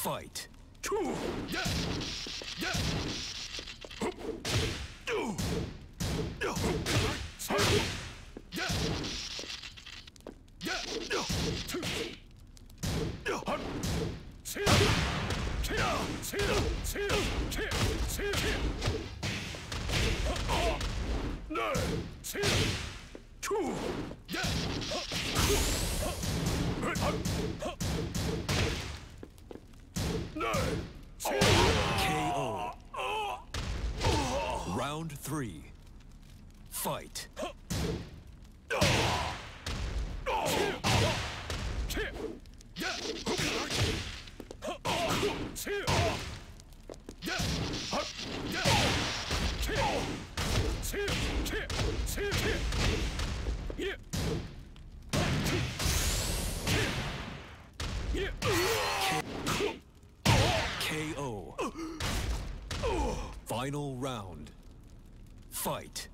Fight. Two. Round three. Fight. KO. Final round. Fight!